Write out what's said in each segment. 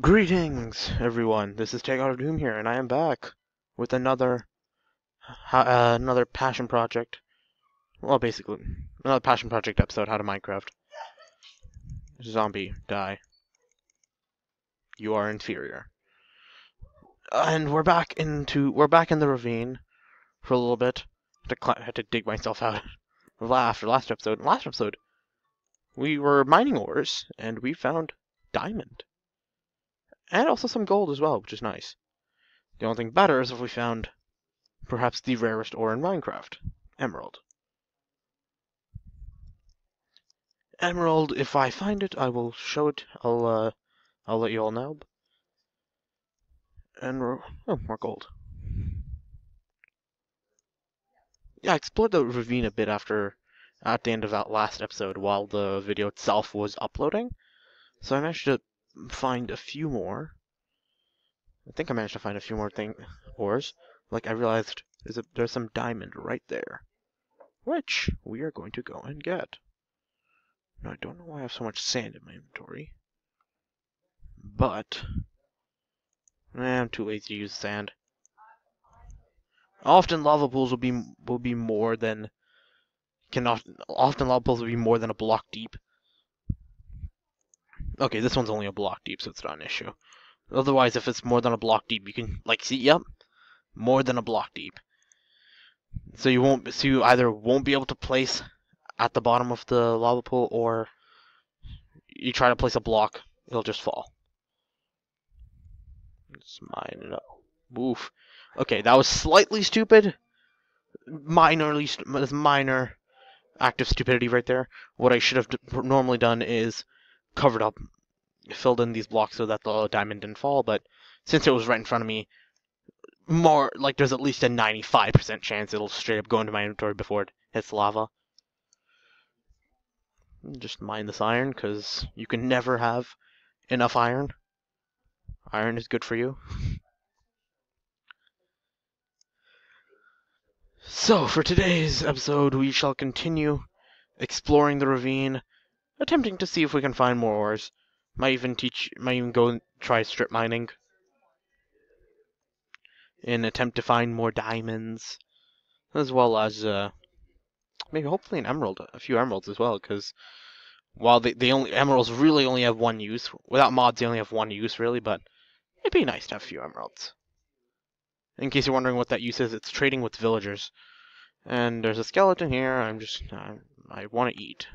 Greetings, everyone. This is Teh God of Doom here, and I am back with another uh, another passion project. Well, basically, another passion project episode. How to Minecraft. Zombie, die. You are inferior. And we're back into we're back in the ravine for a little bit. Had to, had to dig myself out after last episode. Last episode, we were mining ores, and we found diamond. And also some gold as well, which is nice. The only thing better is if we found perhaps the rarest ore in Minecraft, emerald. Emerald, if I find it, I will show it. I'll uh, I'll let you all know. And oh, more gold. Yeah, I explored the ravine a bit after at the end of that last episode while the video itself was uploading. So I managed to find a few more. I think I managed to find a few more thing ores. Like I realized there's a there's some diamond right there, which we are going to go and get. Now I don't know why I have so much sand in my inventory, but eh, I'm too lazy to use sand. Often lava pools will be will be more than can often often lava pools will be more than a block deep. Okay, this one's only a block deep, so it's not an issue. Otherwise, if it's more than a block deep, you can, like, see, yep, more than a block deep. So you won't, so you either won't be able to place at the bottom of the lava pool, or you try to place a block, it'll just fall. Let's mine it up. Oof. Okay, that was slightly stupid. Minorly, minor act of stupidity right there. What I should have normally done is covered up, filled in these blocks so that the diamond didn't fall, but since it was right in front of me, more, like, there's at least a 95% chance it'll straight up go into my inventory before it hits lava. Just mine this iron, because you can never have enough iron. Iron is good for you. So, for today's episode, we shall continue exploring the ravine attempting to see if we can find more ores. Might even teach, might even go and try strip mining. In attempt to find more diamonds, as well as uh, maybe hopefully an emerald, a few emeralds as well, because while the, they only emeralds really only have one use, without mods they only have one use really, but it'd be nice to have a few emeralds. In case you're wondering what that use is, it's trading with villagers. And there's a skeleton here. I'm just I, I want to eat.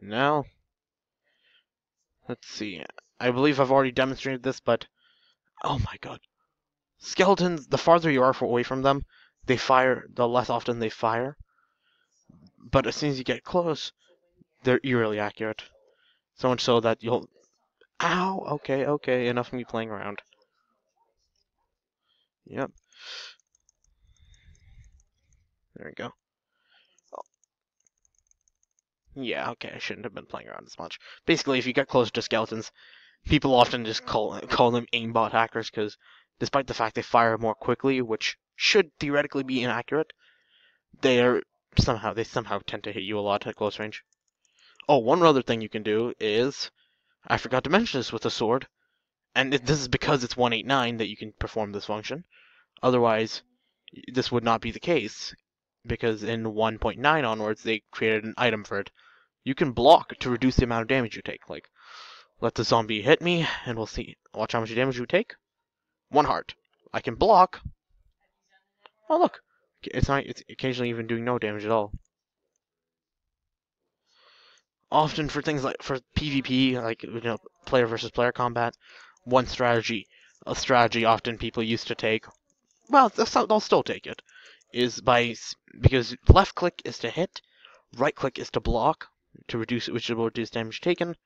Now, let's see. I believe I've already demonstrated this, but oh my god. Skeletons, the farther you are away from them, they fire, the less often they fire. But as soon as you get close, they're eerily accurate. So much so that you'll... Ow! Okay, okay, enough of me playing around. Yep. There we go. Yeah, okay, I shouldn't have been playing around as much. Basically, if you get close to skeletons, people often just call call them aimbot hackers because despite the fact they fire more quickly, which should theoretically be inaccurate, they are somehow they somehow tend to hit you a lot at close range. Oh, one other thing you can do is I forgot to mention this with a sword, and this is because it's 189 that you can perform this function. Otherwise, this would not be the case because in 1.9 onwards they created an item for it you can block to reduce the amount of damage you take. Like, let the zombie hit me, and we'll see. Watch how much damage you take. One heart. I can block. Oh, look. It's not. It's occasionally even doing no damage at all. Often for things like for PvP, like you know, player versus player combat, one strategy, a strategy often people used to take, well, they'll still take it, is by because left click is to hit, right click is to block, to reduce which will reduce damage taken.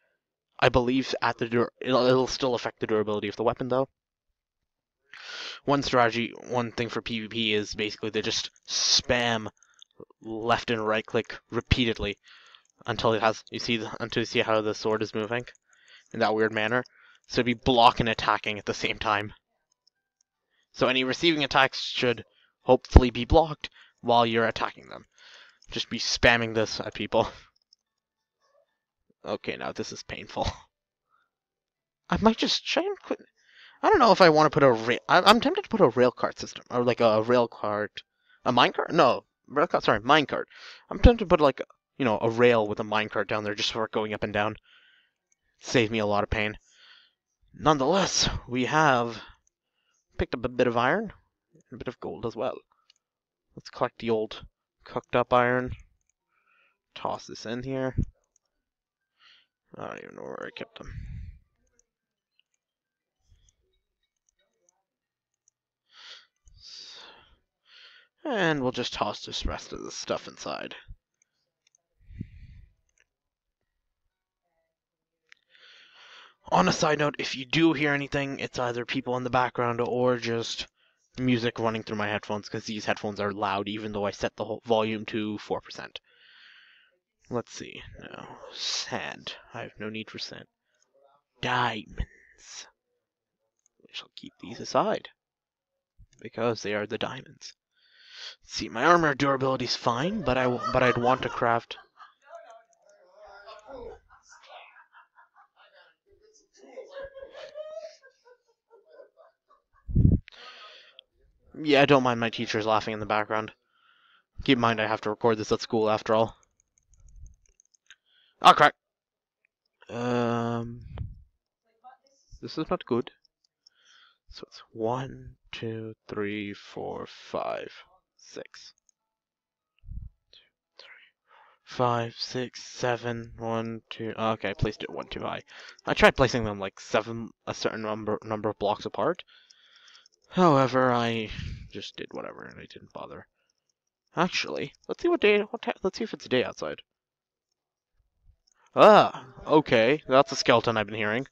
I believe at the dur- it'll, it'll still affect the durability of the weapon though. One strategy, one thing for PvP is basically they just spam left and right click repeatedly until it has you see until you see how the sword is moving in that weird manner. So it'd be block and attacking at the same time. So any receiving attacks should hopefully be blocked while you're attacking them. Just be spamming this at people. Okay, now this is painful. I might just try and quit. I don't know if I want to put a rail. I'm tempted to put a rail cart system or like a rail cart, a minecart. No, rail cart. Sorry, minecart. I'm tempted to put like you know a rail with a minecart down there just for going up and down. Save me a lot of pain. Nonetheless, we have picked up a bit of iron and a bit of gold as well. Let's collect the old cooked up iron. Toss this in here. I don't even know where I kept them. And we'll just toss this rest of the stuff inside. On a side note, if you do hear anything, it's either people in the background or just music running through my headphones because these headphones are loud even though I set the volume to 4%. Let's see. No. Sand. I have no need for sand. Diamonds. We shall keep these aside. Because they are the diamonds. See, my armor durability is fine, but I but I'd want to craft Yeah, I don't mind my teachers laughing in the background. Keep in mind I have to record this at school after all. Crack! Um, this is not good. So it's one, two, three, four, five, six. Five, six, seven, one, two. Okay, I placed it one too high. I tried placing them like seven, a certain number number of blocks apart, However, I just did whatever and I didn't bother. Actually, let's see what day. What let's see if it's day outside. Ah, okay, that's a skeleton I've been hearing.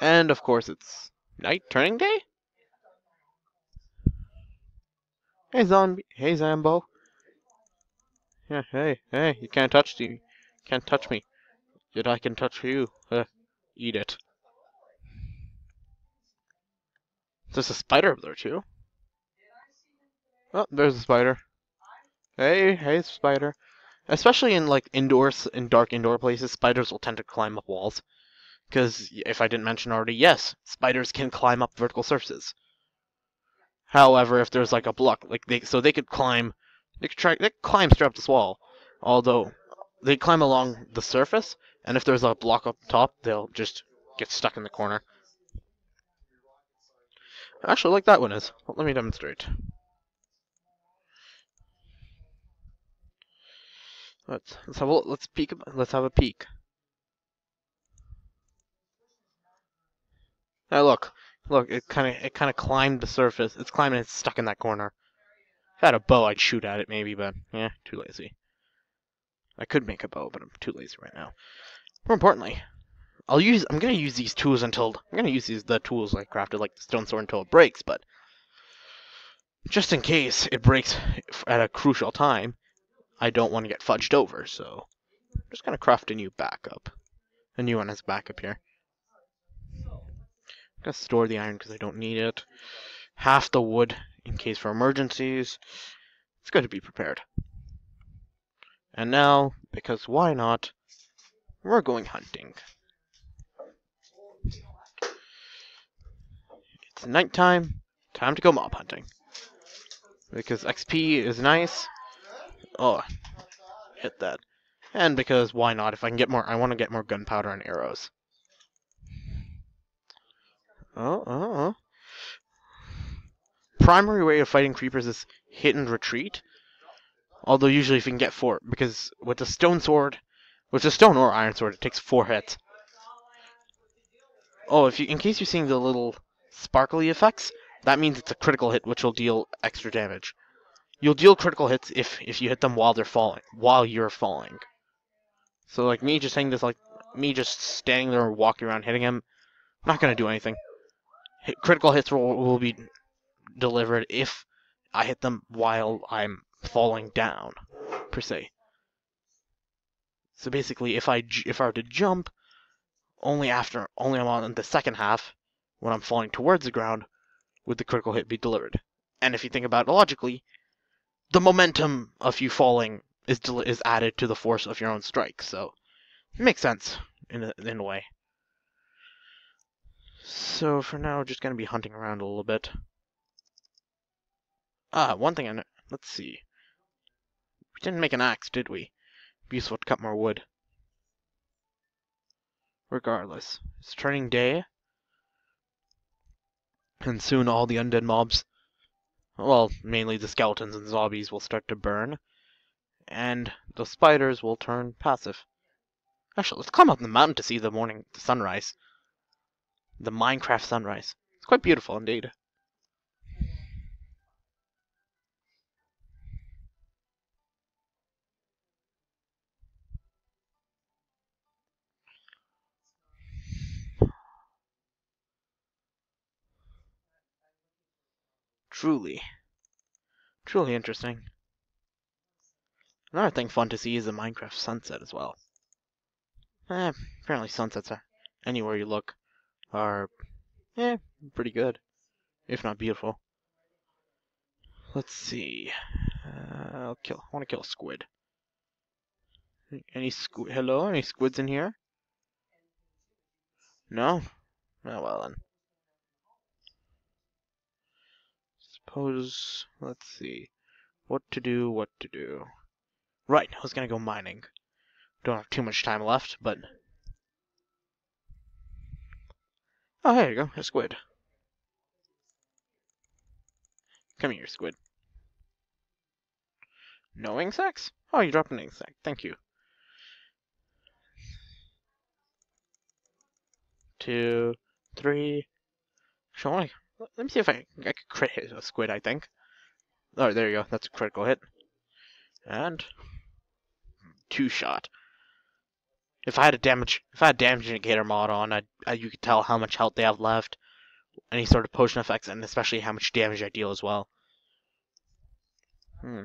And of course, it's night turning day. Hey zombie, hey Zambo. Yeah, hey, hey, you can't touch me. Can't touch me. Yet I can touch you. Uh, eat it. There's a spider up there too. Oh, there's a spider. Hey, hey, spider. Especially in like indoors, in dark indoor places, spiders will tend to climb up walls. Because if I didn't mention already, yes, spiders can climb up vertical surfaces. However, if there's like a block, like they, so they could climb, they could try, they could climb straight up this wall. Although they climb along the surface, and if there's a block up top, they'll just get stuck in the corner. Actually, like that one is. Let me demonstrate. Let's let's have a let's peek. Let's have a peek. Now look, look. It kind of it kind of climbed the surface. It's climbing. It's stuck in that corner. If I had a bow, I'd shoot at it maybe, but yeah, too lazy. I could make a bow, but I'm too lazy right now. More importantly, I'll use. I'm gonna use these tools until I'm gonna use these the tools I crafted, like the stone sword, until it breaks. But just in case it breaks at a crucial time, I don't want to get fudged over. So I'm just gonna craft a new backup, a new one as backup here. I'm gonna store the iron because I don't need it. Half the wood in case for emergencies. It's good to be prepared. And now, because why not, we're going hunting. It's nighttime. Time to go mob hunting. Because XP is nice. Oh, hit that. And because why not? If I can get more, I want to get more gunpowder and arrows. Oh, oh, oh. Primary way of fighting creepers is hit and retreat. Although usually if you can get four, because with a stone sword, with a stone or iron sword, it takes four hits. Oh, if you, in case you're seeing the little sparkly effects, that means it's a critical hit which will deal extra damage. You'll deal critical hits if if you hit them while they're falling, while you're falling. So like me just saying this, like me just standing there walking around hitting him, I'm not gonna do anything. Hit, critical hits will, will be delivered if I hit them while I'm falling down, per se. So basically, if I if I were to jump, only after only on the second half, when I'm falling towards the ground would the critical hit be delivered. And if you think about it logically, the momentum of you falling is is added to the force of your own strike. So it makes sense in a, in a way. So for now, we're just gonna be hunting around a little bit. Ah, one thing I know. Let's see. We didn't make an axe, did we? Be useful to cut more wood. Regardless, it's turning day, and soon all the undead mobs, well, mainly the skeletons and zombies, will start to burn, and the spiders will turn passive. Actually, let's climb up the mountain to see the morning the sunrise. The Minecraft sunrise. It's quite beautiful indeed. Truly. Truly interesting. Another thing fun to see is the Minecraft sunset as well. Eh, apparently sunsets are anywhere you look are eh, pretty good. If not beautiful. Let's see. Uh, I'll kill I wanna kill a squid. Any squid hello? Any squids in here? No? Oh well then. Suppose let's see. What to do, what to do. Right, I was gonna go mining. Don't have too much time left, but... Oh, there you go, a squid. Come here, squid. No ink sacs? Oh, you dropped an ink sac. Thank you. Two, three. I? Let me see if I, I could crit hit a squid, I think. Oh, there you go. That's a critical hit. And two shot. If I had a damage, if I had damage indicator mod on, I, I you could tell how much health they have left, any sort of potion effects, and especially how much damage I deal as well. Hmm.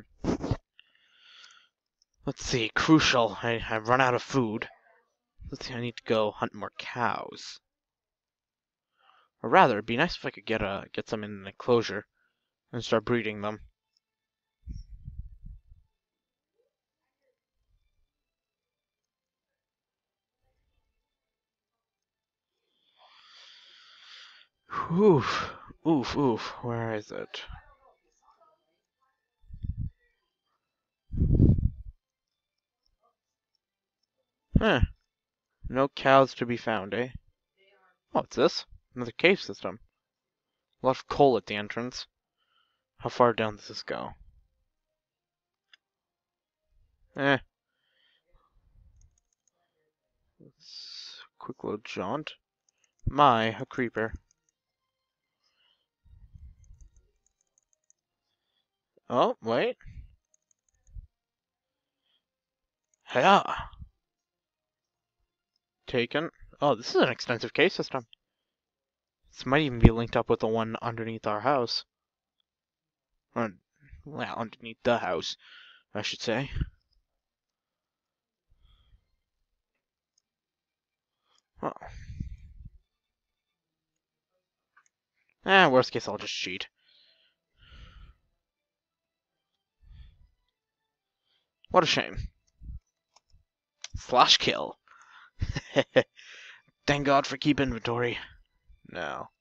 Let's see. Crucial. I I've run out of food. Let's see. I need to go hunt more cows. Or rather, it'd be nice if I could get a get some in an enclosure and start breeding them. Oof, oof, oof. Where is it? Huh. No cows to be found, eh? What's this? Another cave system. A lot of coal at the entrance. How far down does this go? Eh. Let's quick little jaunt. My, a creeper. Oh, wait. Yeah. Taken. Oh, this is an extensive cave system. This might even be linked up with the one underneath our house. Well, underneath the house, I should say. Oh. Eh, worst case, I'll just cheat. What a shame. Slash kill. Thank God for keep inventory. Now,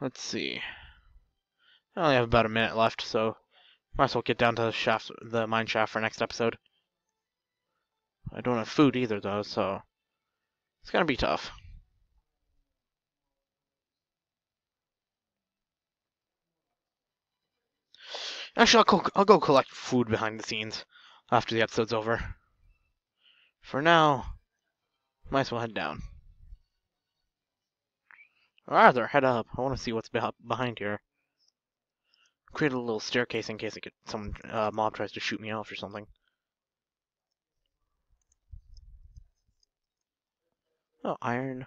let's see. I only have about a minute left, so might as well get down to the shaft, the mine shaft for next episode. I don't have food either, though, so it's gonna be tough. Actually, I'll go, I'll go collect food behind the scenes after the episode's over. For now, might as well head down. Rather, head up. I want to see what's behind here. Create a little staircase in case I get some uh, mob tries to shoot me off or something. Oh, iron.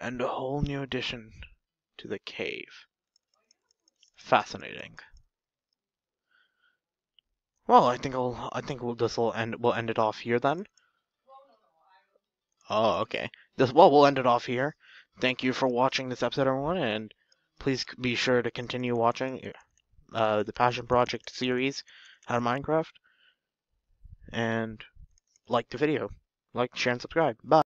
And a whole new addition to the cave. Fascinating. Well, I think I'll. I think we'll, this will end. We'll end it off here then. Oh, okay. This well, we'll end it off here. Thank you for watching this episode, everyone, and please be sure to continue watching uh, the Passion Project series How to Minecraft, and like the video, like, share, and subscribe. Bye.